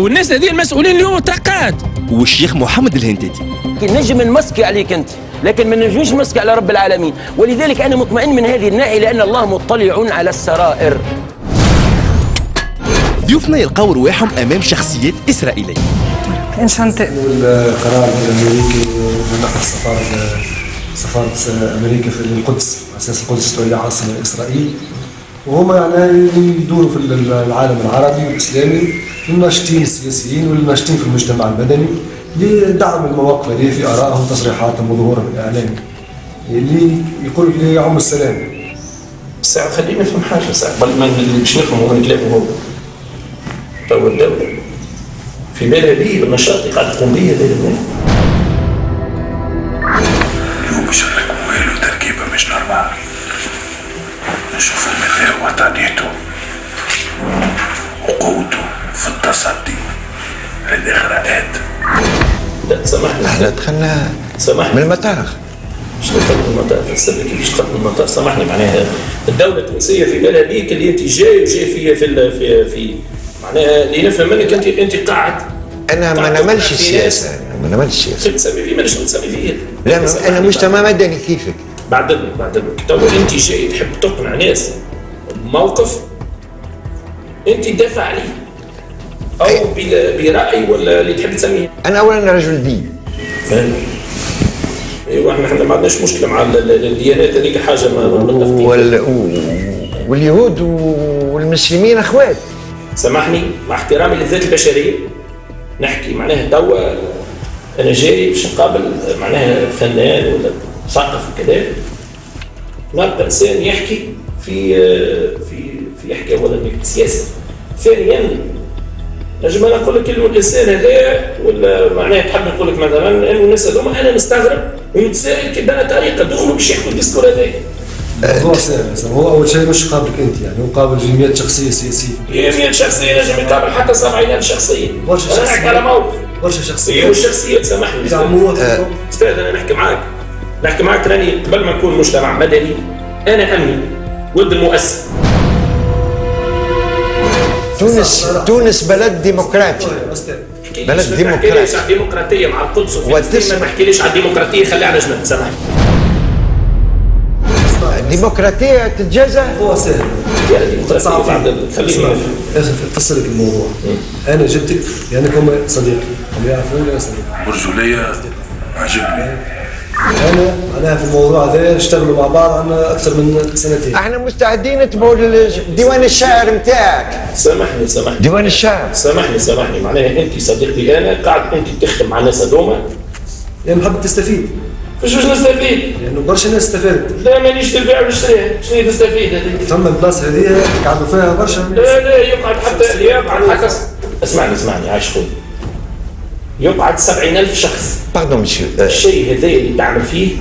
والناس هذه المسؤولين اليوم ترقات والشيخ محمد الهندتي نجم نمسكي عليك أنت لكن ما نجمش نمسكي على رب العالمين. ولذلك أنا مطمئن من هذه الناحية لأن الله مطلع على السرائر. ضيوفنا يلقاو رواحهم أمام شخصيات إسرائيلية. انشانتي القرار الأمريكي بنقل سفاره سفارة أمريكا في القدس على أساس القدس تولي عاصمة إسرائيل. وهما يعني يدوروا في العالم العربي والإسلامي. الناشطين السياسيين والناشطين في المجتمع المدني لدعم المواقف هذه في آرائهم وتصريحاتهم وظهورهم الإعلامي. اللي يقول لك يعم السلام. ساعة خلينا نفهم حاجة ساعة قبل ما باش نفهموا هو تو الدولة في بالها به بالنشاط اللي قاعد تقوم به هذا اليوم باش نركبوا له تركيبة مش نورمال. نشوف المثال وطنيته. في التصدي للإغراءات لا سامحني إحنا دخلنا سامحني من المطار. مش دخلت المطار السبب كيفاش دخلت المطار. سامحني معناها الدولة التونسية في بالها بيك اللي انت جاي وجاي فيها في في في معناها اللي نفهم منك انت أنت قاعد. أنا ما نعملش السياسة ما نعملش السياسة تسمي فيه مانيش نسمي فيه لا أنا. مجتمع مدني كيفك. بعد اذنك بعد اذنك تو أنت جاي تحب تقنع ناس بموقف؟ أنت تدافع عليه. أو براي ولا اللي تحب تسميه. أنا اولا رجل دين. فاهم أيوه إحنا ما عندناش مشكلة مع ال- ال- الديانات هذيك حاجة ما وال... واليهود والمسلمين أخوات. سامحني مع احترامي للذات البشرية نحكي معناها توا أنا جاي باش نقابل معناها فنان ولا مثقف وكذا نلقى إنسان يحكي في في في يحكي اولا في السياسة ثانيا نجم أنا نقول لك انه الإنسان هذا ولا معناها تحب نقول لك مثلا إنه الناس هذوما أنا نستغرب ونتسائل كيف بنا طريقة دخلوا باش يحكوا الديسكور هذا. سهل. هو أول شيء مش قابلك أنت يعني هو قابل جمعيات شخصيه سياسيه هي 100 شخصية نجم يقابل حتى 70 شخصية. برشا أنا نحكي على. موقف. برشا هي شخصية؟ سامحني. يدعموها أستاذ أنا نحكي معاك. نحكي معاك راني قبل ما نكون مجتمع مدني أنا أمني ولد المؤسس. تونس تونس بلد ديمقراطي. بلد ديمقراطي. على الديمقراطيه مع القدس وفلسطين ما تحكيليش على الديمقراطية خليها على جنب سامحني. الديمقراطيه تتجازى هو سهل. خليني لازم افسر لك الموضوع أنا جبتك لأنك هم صديقي هم يعرفوني أنا صديقي برجولية عجبني. أنا معناها في الموضوع هذا اشتغلوا مع بعض عنا أكثر من سنتين. إحنا مستعدين نتبعوا ديوان الشعر نتاعك. سامحني سامحني. ديوان الشعر سامحني سامحني. معناها أنت صديقي أنا قاعد أنت تخدم مع الناس هذوما؟ يعني محب تستفيد. فاش باش نستفيد؟ لأنه برشا ناس استفادت. لا مانيش تبيع ونشتريها شنو تستفيد. هذيك؟ ثم البلاصة هذه قعدوا فيها برشا. لا لا يقعد حتى يقعد حتى اسمعني اسمعني عايش خوي يقعد سبعين ألف شخص. باردون مسيو الشيء هذا اللي تعمل فيه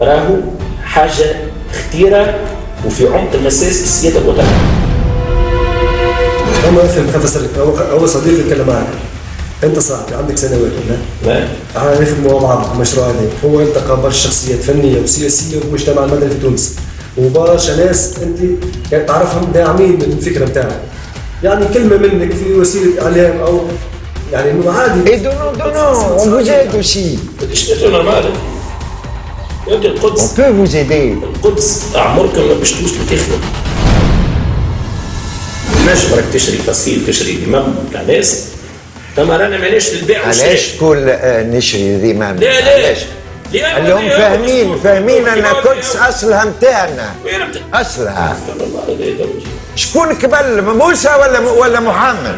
راهو حاجة خطيرة وفي عمق المساس بالسيادة الوطنية. هم افهم هو صديقي يتكلم معك. أنت صاحبي عندك سنوات ولا؟ لا إحنا نخدموا مع بعض في المشروع هذا. هو التقى برشا شخصيات فنية وسياسية والمجتمع المدني في تونس. وبرشا ناس أنت يعني تعرفهم داعمين من الفكرة بتاعك. يعني كلمة منك في وسيلة اعلام أو يعني انه عادي. اي دو نو دو نو اون فوز ايد اوسي ليش نحن نورمال يا القدس. بو فوز ايدي القدس عمرك ما باش توصل تخدم ماشي راك تشري فصيل تشري إمام بتاع ناس. اما رانا ماناش للبيع والشراء. علاش تقول آه، نشري ذي ما لا لا. علاش؟ لأن اللي هم فاهمين فاهمين. أن قدس أصلها متاعنا. وين بت- أصلها. الله. شكون قبل موسى ولا ولا محمد؟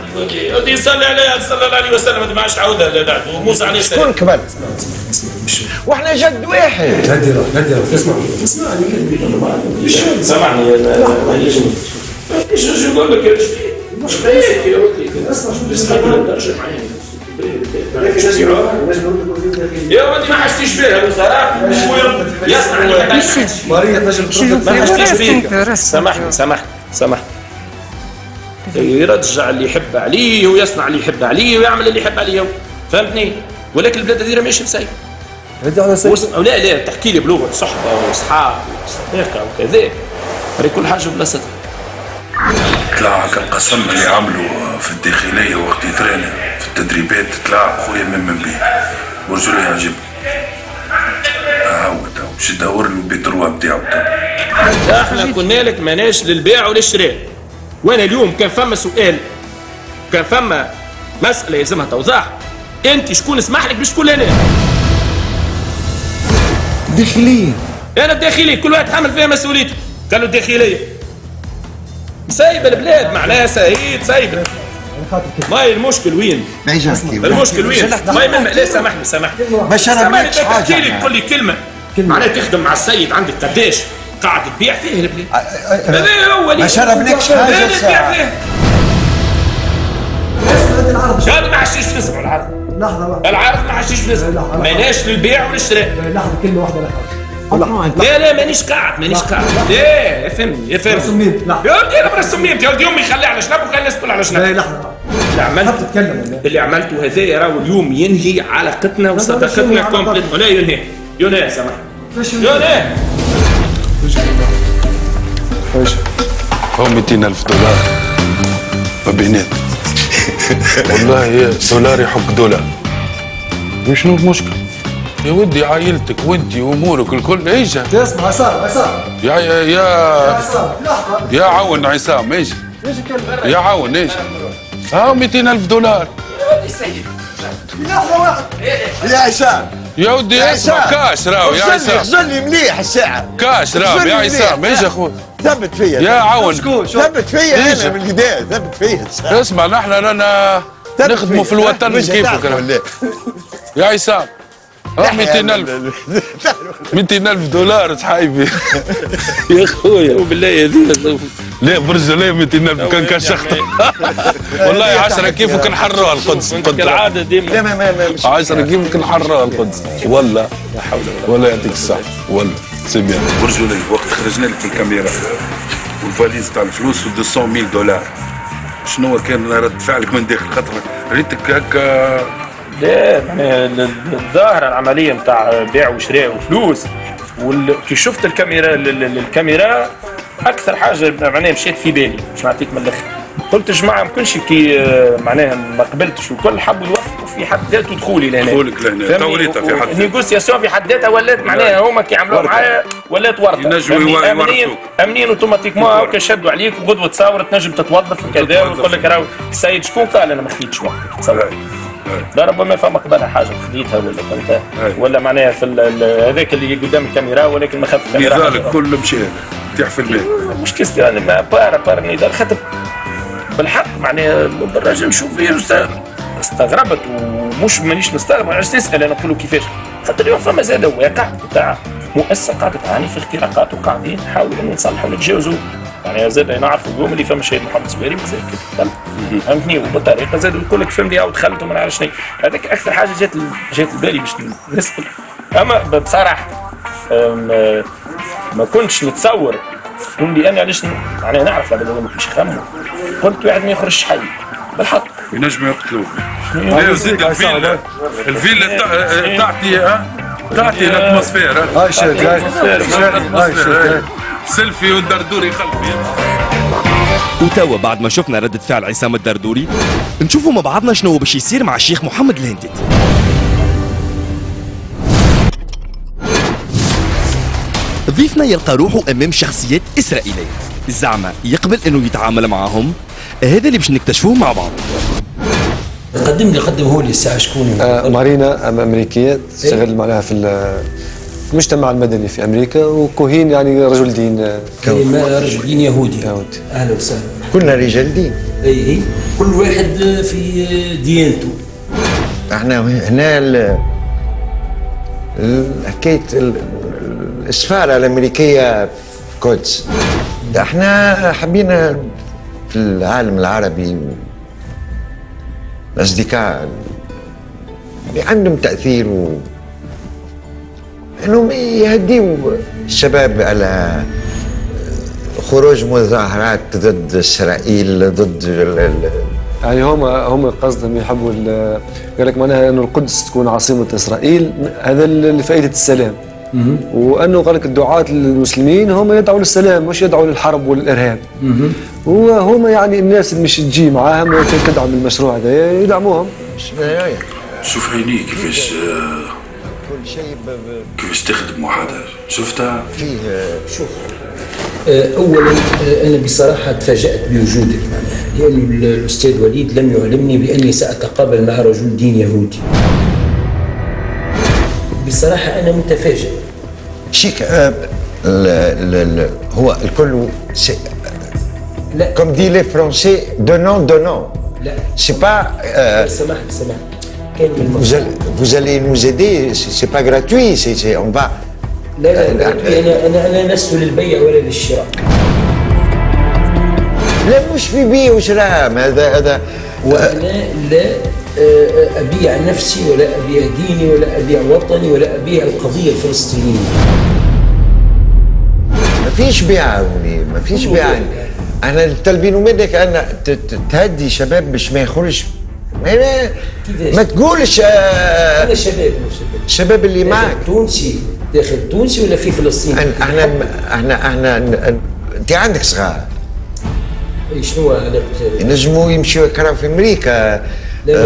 ودي صلى عليه صلى الله عليه وسلم ما لا لا وموسى عليه شكون السلام قبل وإحنا جد واحد. هدي روح هدي روح اسمع. سامحني أنا مانيش إيش إيش يقول لك؟ مش بيك يا ولدي اسمع شو يا ولدي ما حشتيش بها بصراحه يسمع اللي ما ماريا تنجم ترد ما حشتيش بيك سامحني سامحني سامحني. يرجع اللي يحب عليه ويصنع اللي يحب عليه ويعمل اللي يحب عليه. فهمتني؟ ولكن البلاد هذه ماشي وس- لا لا تحكي لي بلغة صحبة واصحاب وصداقه وكذا. هذه كل حاجة بلاصتها طلع هكا القسم اللي عملوا في الداخلية وقت يترينا في التدريبات تلعب خويا من من بيه ورجل يعجبني هاو تو باش يدور له البيتروا بتاعو. تو إحنا قلنا لك ماناش للبيع وللشراء. وأنا اليوم؟ كان فما سؤال. كان فما مسألة يلزمها توضيح. أنت شكون؟ اسمح لك باش تقول أنا. داخلين. أنا الداخلي كل واحد حامل فيها مسؤوليته. قالوا الداخليه سايب البلاد. معناها سعيد سايب. ما هي المشكل وين؟ ما المشكل وين؟ ما من لا سامحني سامحني. ما شربناكش سامحني حاجة. تحكي لي. تقول لي كلمة. معناها تخدم مع السيد عندك قداش قاعد تبيع فيه البلاد هذا هو اللي ما شربناكش هذا حاجة اللي ساعة. تبيع فيه هذا ما عادش تسمعوا العرض؟ لحظة واحدة العرض ما عادش تسمعوا ماناش للبيع والشراء لحظة كلمة واحدة لحظه لا لا. مانيش قاعد مانيش قاعد. لا. افهمني افهمني. سميت لحظه يا ولدي أنا برسميت يا ولدي أمي خليها على شنب وخلي الناس تقول على شنب. لا لحظة. اللي عملته تتكلم. اللي عملته هذا راهو اليوم ينهي علاقتنا وصداقتنا. كومبليت. لا ينهي. ينهي سامح ينهي هو 200 ألف دولار. ما بينات. والله يا دولار يحك دولار. وشنو المشكلة؟ يا ودي عائلتك وانت وامورك الكل. ايجا تسمع عصام عصام. يا يا يا. عصام لحظة. يا عون عصام إيش؟ إيش الكلمة؟ يا عون إيش؟ ها 200 ألف دولار. لحظة واحدة. يا هشام يا ودي يا اسمع. كاش راهو يا عصام خزني مليح الساعة كاش راهو يا. عصام إيش يا أخوي ثبت فيا يا عون ثبت فيا؟ أنا من القدام ثبت فيا. اسمع نحن رانا نخدموا. في الوطن كيفك إيه؟ يا عصام ها 200 ألف. 200 ألف دولار صحيبي يا خويا وبالله يزيد لا برج لا 200 ألف كان كشخت والله 10 كيفك نحرروها القدس كالعادة ديما. لا ما ما ما مش 10 كيفك نحرروها القدس. والله. لا حول ولا والله يعطيك الصحة. والله. سي بيان برج ولي وقت خرجنا لك الكاميرا. والفاليز تاع الفلوس و 200 دولار. شنو كان رد فعلك من داخل خاطر؟ ريتك هكا ال- الظاهرة العملية نتاع بيع وشراء وفلوس. وكي شفت الكاميرا ال- ال- الكاميرا أكثر حاجة معناها مشيت في بالي باش نعطيك من الآخر قلت جماعة ما كنش كي معناها ما قبلتش. وكل حبوا يوفقوا في حد ذاته دخولي لهنا. دخولك لهنا، توريطة في حد ذاتها. négociation في حد ذاتها ولات معناها هما كي عملوها معايا ولات ورطه ينجموا يورطوك. امنين automatiquement هكا شدوا عليك وغدوة تصور تنجم تتوظف وكذا. ويقول لك راهو السيد شكون؟ قال أنا ما خديتش وقتك تصور. لا ربما فما قبلها حاجة خديتها ولا فهمت أي. ولا معناها في هذاك اللي قدام الكاميرا ولكن ما خدت الكاميرا. كله مشى تيح في البيت. مش كيستي أنا ما بارا بارا نضال خاطر بالحق معناها الراجل نشوف فيه است- استغربت ومش مانيش نستغرب علاش نسال أنا نقول كيفاش؟ خاطر اليوم فما زاد واقع بتاع مؤسسة قاعدة تعاني في اختراقات وقاعدين نحاولوا انه نصلحوا نتجاوزوا يعني زاد نعرفوا اليوم اللي فما شهيد محمد زبيري فهمتني؟ وبالطريقة زاد يقول لك فهمني أو دخلت وما نعرفش شنو هذاك أكثر حاجة جات جات لبالي باش نسأل. أما بصراحة ما كنتش نتصور اللي أنا علاش معناها نعرف هذا ما كنتش خمم قلت واحد ما يخرجش حي. بالحق. ينجموا يقتلوك لا وزيد الفيلا الفيلا تع- تعطي ها؟ تعطي ال atmosphère ها؟ هاي شاد هاي شاد سيلفي والدردوري خلفي. وتوا بعد ما شفنا ردة فعل عصام الدردوري نشوفوا مع بعضنا شنو باش يصير مع الشيخ محمد الهنديتي ضيفنا يلقى روحه أمام شخصيات إسرائيلية. زعما يقبل إنه يتعامل معهم. هذا اللي باش نكتشفوه مع بعض. قدم لي قدم هو لي الساعة شكون آه، مارينا أم أمريكية تشتغل معناها في ال- في المجتمع المدني في أمريكا وكوهين يعني رجل دين آه، كلمة رجل دين يهودي. يهودي. أهلا وسهلا. كنا رجال دين. اي اي كل واحد في ديانته. إحنا هنا حكاية ال- السفاره الأمريكية في القدس إحنا حبينا في العالم العربي الأصدقاء اللي عندهم تأثير و إنهم يهديوا الشباب على خروج مظاهرات ضد إسرائيل ضد يعني هم هم قصدهم يحبوا ال- قال لك معناها إنه القدس تكون عاصمة إسرائيل هذا لفائده السلام. وأنه قال لك الدعاة المسلمين هم يدعوا للسلام مش يدعوا للحرب والإرهاب. وهم يعني الناس اللي مش تجي معاهم تدعم المشروع هذا يدعموهم. شوف عيني كيفاش كل شيء كيفاش تخدم وحدها شفتها؟ فيه شوف. آه، اولا آه، أنا بصراحة تفاجأت بوجودك. معناها لأنه ال- الأستاذ وليد لم يعلمني بأني سأتقابل مع رجل دين يهودي. بصراحة أنا متفاجئ. شيك آه، ال- ال- ال- هو الكل لا. كوم دي لي فرونسي دونون دونون لا. سي با سمحت سمحت. كان من vous allez, nous aider, c'est pas gratuit, c'est c'est- on va. لا لا لا، أنا أنا أنا لست للبيع ولا للشراء. لا مش في بيع وشراء هذا هذا وأنا لا آه، أبيع نفسي ولا أبيع ديني ولا أبيع وطني ولا أبيع القضية الفلسطينية. ما فيش بيع ولي ما فيش بيع. أنا طالبين منك أن تهدي شباب باش ما يخرج ما, ما, تقولش آه، أنا شباب الشباب اللي معك. تونسي داخل تونسي ولا في فلسطين؟ إحنا إحنا أحنا إحنا أنت عندك صغار. شنو علاقة؟ ينجموا يمشوا يقراوا في أمريكا. لا لا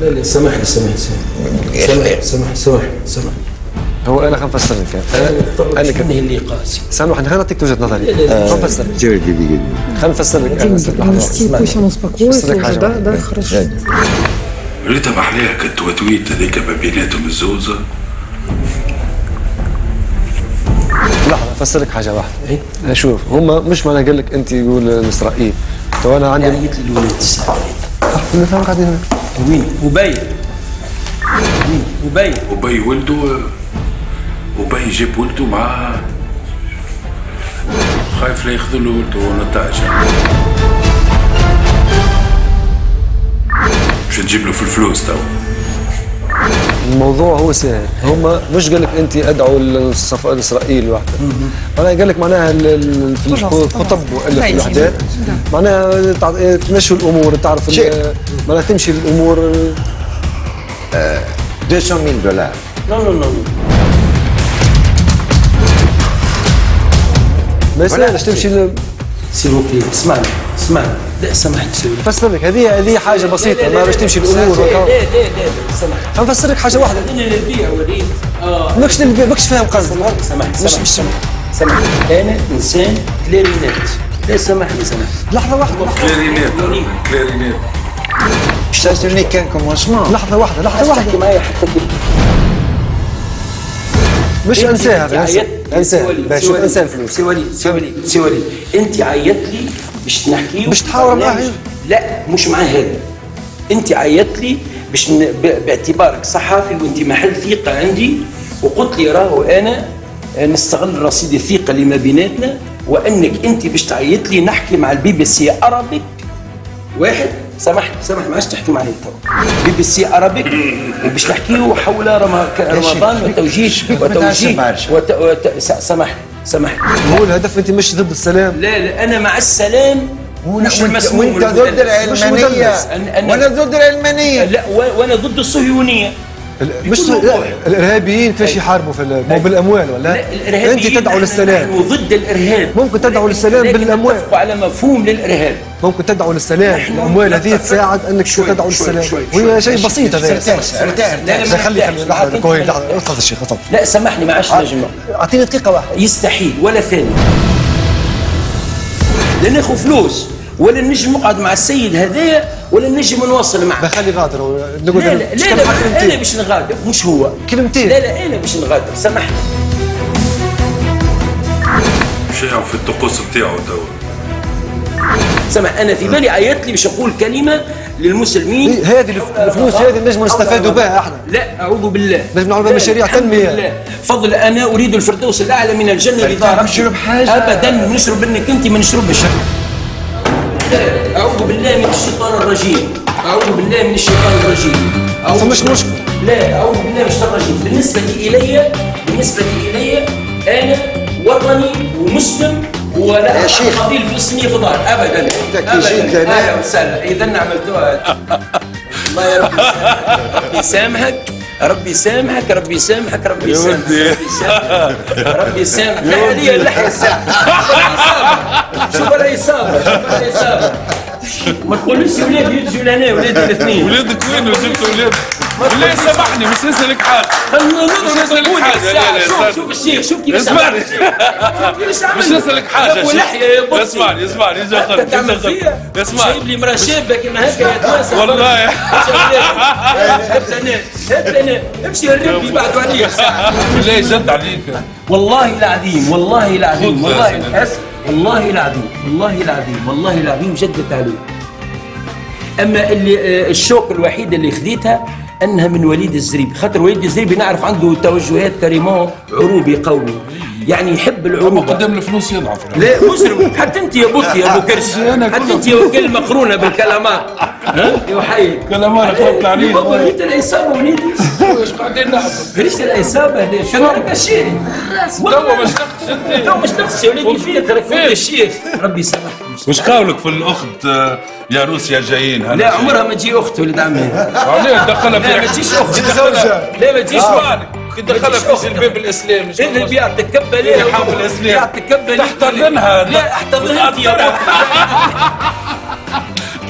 لا, لا, لا سامح لي سامح لي سامح. لي سامح سامح سامح هو أنا خلينا نفسر لك أنا أنا ننهي اللي قاسي سامحني خلينا نعطيك وجهة نظري. لا، لا، لا. خلينا نفسر لك خلينا نفسر لك لك خرج. ريتها محليها كالتواتويت هذيك ما بيناتهم الزوزة لحظة افسر لك حاجة واحدة. شوف هم مش معنى قال لك أنت يقول إسرائيل. تو أنا عندي عيط لي الولاد اللي فاهم قاعدين هنا وين وبي وين وبي وبي ولده وبي جاب ولده معاه خايف لا ياخذوا له ولده ونتاج مش تجيب له في الفلوس تو الموضوع هو سهل. هم مش قال لك انت ادعوا للصف- لاسرائيل وحده أنا قال لك معناها الخطب والا في الوحدات معناها تمشوا الأمور تعرف شيء. معناها تمشي الأمور. 200000 دولار no no no ما يسالش تمشي سيروبلي اسمعني اسمعني لا سمحت سيروبلي نفسر لك هذه هذه حاجة بسيطة ما باش تمشي الأمور لا لا لا لا سمحت نفسر لك حاجة واحدة. أنا نبيع وليد. آه. ماكش نبي- ماكش فاهم قصدي سمحت مش سمحت أنا إنسان كلارينات لا سامحني سمحت لحظة واحدة كلارينيت Ça, ce n'est qu'un commencement. لحظة واحدة لحظة تحكي واحدة معايا حتى مش أنساها انساها سي وليد، باش سي شوف وليد، انسى الفلوس. سي وليد سي وليد سي وليد أنت عيطت لي باش نحكي باش تحاور معاه. لا مش مع هذا. أنت عيطت لي باش. باعتبارك صحافي وأنت محل ثقة عندي وقلت لي راهو أنا نستغل رصيد الثقه اللي ما بيناتنا وأنك أنت باش تعيط لي نحكي مع ال BBC Arabic. واحد سامحني سامحني ما عادش تحكي معي تو BBC Arabic وباش نحكيو حول رم- رمضان وتوجيه وتوجيه. وت... وت... سامحني سامحني هو الهدف أنت مش ضد السلام. لا لا أنا مع السلام. مش وانت ضد. العلمانية. وأنا ضد العلمانية. لا وأنا ضد الصهيونية. ال- مش. الإرهابيين كيفاش يحاربوا في مو بالأموال ولا؟ لا الإرهابيين أنت تدعو للسلام. ضد الإرهاب. ممكن تدعو للسلام. نتفقوا على مفهوم للإرهاب. ممكن تدعو للسلام. الأموال هذه تساعد أنك شوي- تدعو للسلام. وهي شيء بسيط هذا. ارتاح لا خلي خلي. لحظه كويس. لحظه اتفضل الشيخ اتفضل. لا سامحني ما عادش نجم أعطيني دقيقة واحدة. يستحيل ولا ثاني لا ناخذ فلوس. ولا نجم نقعد مع السيد هذايا ولا نجم نواصل معه بخلي غادر لا نقول لا مش لا, حق لا أنا. باش نغادر مش هو كلمتين. لا لا أنا باش نغادر سامحني شاعوا في الطقوس بتاعه توا سامح أنا في بالي عيط لي باش أقول كلمة للمسلمين هذه الف- الفلوس هذه نجم نستفادوا بها إحنا لا أعوذ بالله لازم نعمل بها لا، مشاريع. لله. فضل أنا أريد الفردوس الأعلى من الجنة رضا ربي نشرب حاجة. ابدا نشرب انك أنت ما نشربش لا، أعوذ بالله من الشيطان الرجيم. أعوذ بالله من الشيطان الرجيم. أعوذ بالله- مشكلة. لا أعوذ بالله من الشيطان الرجيم. بالنسبة إلي بالنسبة إلي أنا وطني ومسلم ولا. قبيل فلسطينيه في دار ابدا. بدك ابدا. يجيك هنا. أهلا وسهلا. إذا عملتوها. الله يا رب يسامحك. ربي يسامحك ربي يسامحك ربي يسامحك ربي يسامحك. ربي ربي لا هذه اللحية الساعة شوف راهي صابرة شوف راهي صابرة ما تقولوش ولاد يجوا لهنا ولاد الاثنين. ولادك وين جبت ولاد لا سامحني مش نسألك حاجة. نسألك حاجة شوف. شوف الشيخ شوف كيفاش اسمعني. مش نسألك حاجة يا اسمعني اسمعني فيها. خلف اسمعني. جايب لي مرا شابة كيما هكا يتواسى والله. لنا امشي الربي بعدوا عليك بالله جد عليك. والله العظيم والله العظيم والله يا والله العظيم والله العظيم والله العظيم جدت علي أما اللي آه، الشوق الوحيد اللي خديتها أنها من وليد الزريبي. خاطر وليد الزريبي نعرف عنده توجهات كريمون عروبي قومي. يعني يحب العروبة. قدام الفلوس يضعف. لا مجرم. حتى أنت يا بوكي يا ابو كرش حتى أنت يا وكيل مقرونة بالكلامات وحيد كلامات خفت عليك. وليد. العصابه وليدي إيش قاعدين نحفظ ليش العصابه هكا الشيء توا مش انت تو مش نقص يا وليدي. فيك فيك. الشيخ. ربي يسامحك. وش قولك في الأخت آه، يا روسيا جايين هلا؟ لا عمرها ما تجي أخت ولد عمي. عليه دخلها لا ما في تجيش أخت. زوجة. لا ما تجيش اخت كي دخلها في الباب الاسلامي اللي بيعطيك كبه ليه؟ يحب الإسلام. بيعطيك كبه ليه؟ تحتضنها. لا أحتضنها أنت يا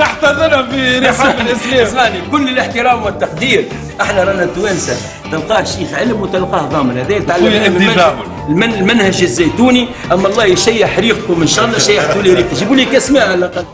رب تحتضنها في رحاب الاسلام أسمعني. كل الاحترام والتقدير. أحنا رانا توانسه تلقاه شيخ علم وتلقاه ضامن. هذا من المنهج- الزيتوني. أما الله يشيح ريقكم إن شاء الله شيحتوا لي ريقي جيبوا لي كاس ماء على الأقل.